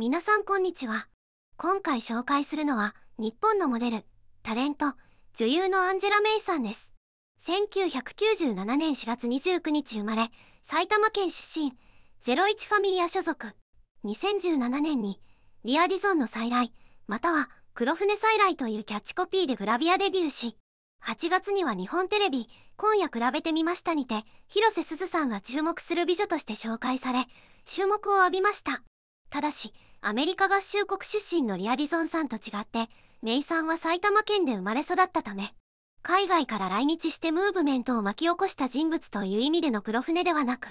皆さんこんにちは。今回紹介するのは日本のモデルタレント女優のアンジェラ・メイさんです。1997年4月29日生まれ埼玉県出身01ファミリア所属。2017年にリアディゾンの再来または黒船再来というキャッチコピーでグラビアデビューし8月には日本テレビ「今夜比べてみました」にて広瀬すずさんが注目する美女として紹介され注目を浴びました。ただしアメリカ合衆国出身のリアディゾンさんと違ってメイさんは埼玉県で生まれ育ったため海外から来日してムーブメントを巻き起こした人物という意味での黒船ではなく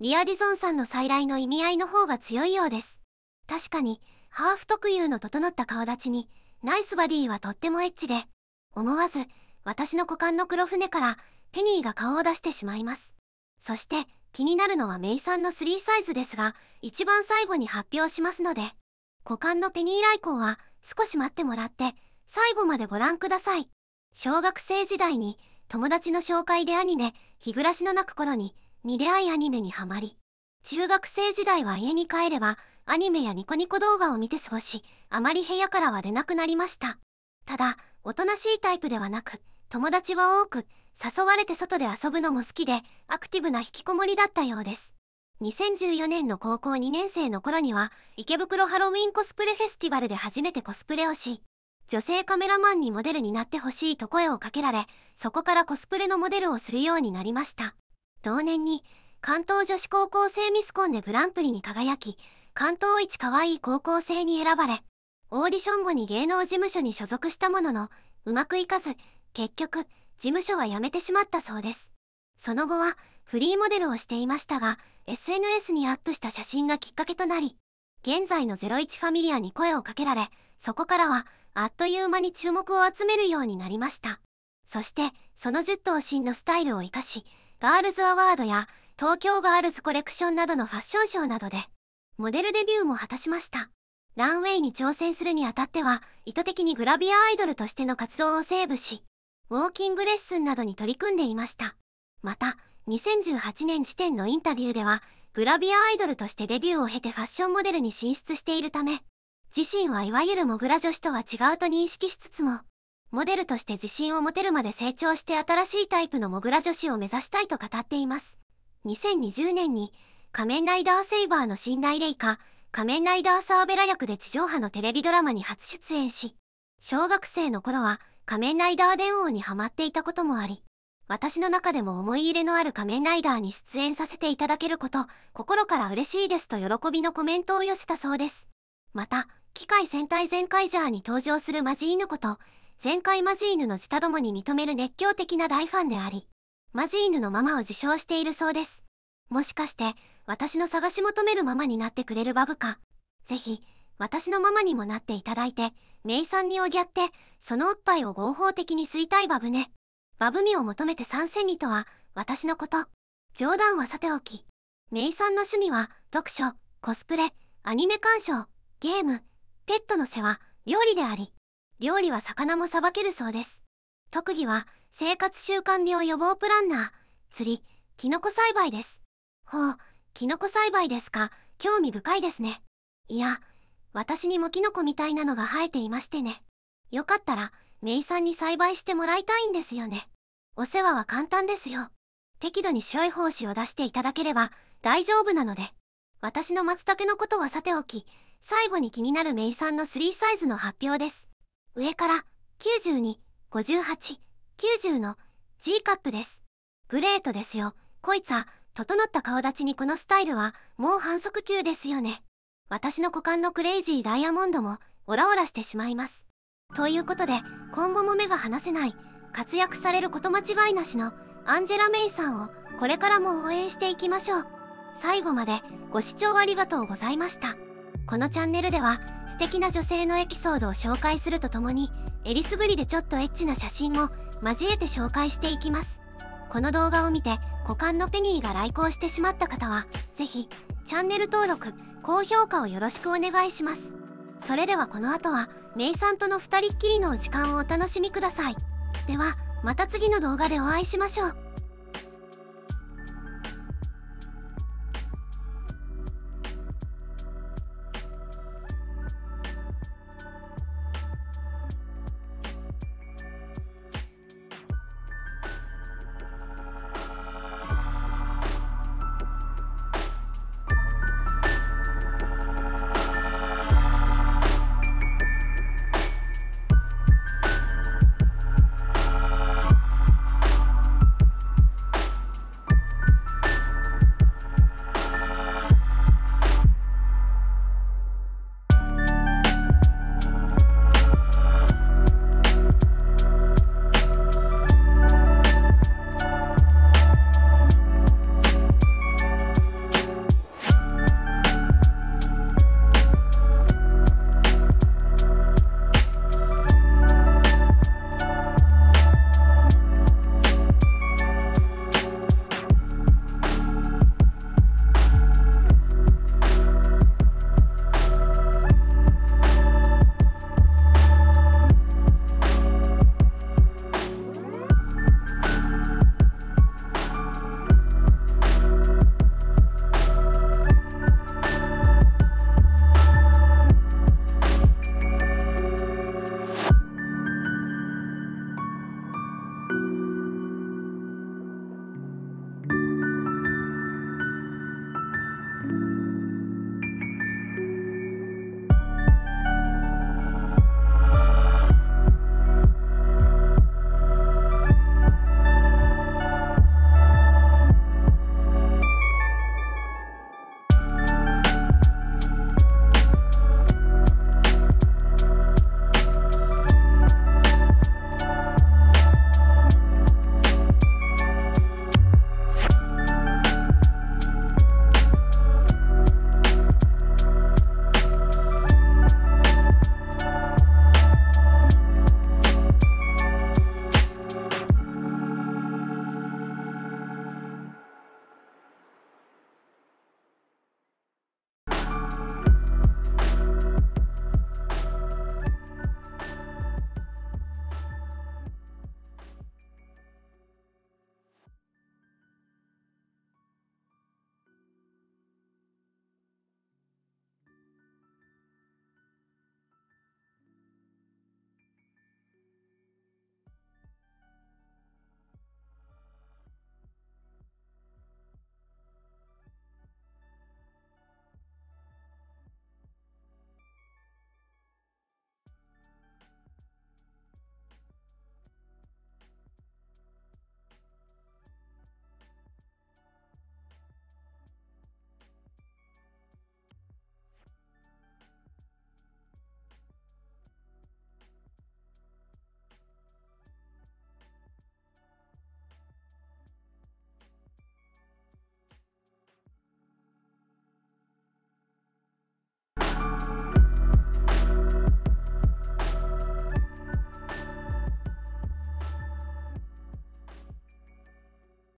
リアディゾンさんの再来の意味合いの方が強いようです確かにハーフ特有の整った顔立ちにナイスバディはとってもエッチで思わず私の股間の黒船からペニーが顔を出してしまいます。そして気になるのはメイさんの3サイズですが、一番最後に発表しますので、股間のペニー来航は少し待ってもらって最後までご覧ください。小学生時代に友達の紹介でアニメ、日暮らしの泣く頃に見出会いアニメにハマり、中学生時代は家に帰ればアニメやニコニコ動画を見て過ごし、あまり部屋からは出なくなりました。ただ、おとなしいタイプではなく、友達は多く誘われて外で遊ぶのも好きでアクティブな引きこもりだったようです。2014年の高校2年生の頃には池袋ハロウィンコスプレフェスティバルで初めてコスプレをし女性カメラマンにモデルになってほしいと声をかけられそこからコスプレのモデルをするようになりました。同年に関東女子高校生ミスコンでグランプリに輝き関東一可愛い高校生に選ばれオーディション後に芸能事務所に所属したもののうまくいかず結局、事務所は辞めてしまったそうです。その後は、フリーモデルをしていましたが、SNS にアップした写真がきっかけとなり、現在の01ファミリアに声をかけられ、そこからは、あっという間に注目を集めるようになりました。そして、その10頭身のスタイルを活かし、ガールズアワードや東京ガールズコレクションなどのファッションショーなどで、モデルデビューも果たしました。ランウェイに挑戦するにあたっては、意図的にグラビアアイドルとしての活動をセーブし、ウォーキングレッスンなどに取り組んでいました。また、2018年時点のインタビューでは、グラビアアイドルとしてデビューを経てファッションモデルに進出しているため、自身はいわゆるモグラ女子とは違うと認識しつつも、モデルとして自信を持てるまで成長して新しいタイプのモグラ女子を目指したいと語っています。2020年に、仮面ライダーセイバーの寝台レイカ、仮面ライダーサーベラ役で地上波のテレビドラマに初出演し、小学生の頃は仮面ライダー電王にハマっていたこともあり、私の中でも思い入れのある仮面ライダーに出演させていただけること、心から嬉しいですと喜びのコメントを寄せたそうです。また、機械戦隊全開ジャーに登場するマジーヌこと、全開マジーヌの舌どもに認める熱狂的な大ファンであり、マジーヌのママを自称しているそうです。もしかして、私の探し求めるママになってくれるバブか？ぜひ、私のママにもなっていただいて、メイさんにおぎゃって、そのおっぱいを合法的に吸いたいバブね。バブミを求めて参戦にとは、私のこと。冗談はさておき。メイさんの趣味は、読書、コスプレ、アニメ鑑賞、ゲーム、ペットの世話、料理であり、料理は魚もさばけるそうです。特技は、生活習慣病予防プランナー、釣り、キノコ栽培です。ほう、キノコ栽培ですか、興味深いですね。いや、私にもキノコみたいなのが生えていましてね。よかったら、メイさんに栽培してもらいたいんですよね。お世話は簡単ですよ。適度に白い胞子を出していただければ大丈夫なので。私の松茸のことはさておき、最後に気になるメイさんの3サイズの発表です。上から92、58、90の G カップです。グレートですよ。こいつは、整った顔立ちにこのスタイルはもう反則級ですよね。私の股間のクレイジーダイヤモンドもオラオラしてしまいます。ということで今後も目が離せない活躍されること間違いなしのアンジェラ・メイさんをこれからも応援していきましょう。最後までご視聴ありがとうございました。このチャンネルでは素敵な女性のエピソードを紹介するとともにえりすぐりでちょっとエッチな写真も交えて紹介していきます。この動画を見て股間のペニーが来航してしまった方は是非チャンネル登録、高評価をよろしくお願いします。それではこの後は、メイさんとの2人っきりのお時間をお楽しみください。では、また次の動画でお会いしましょう。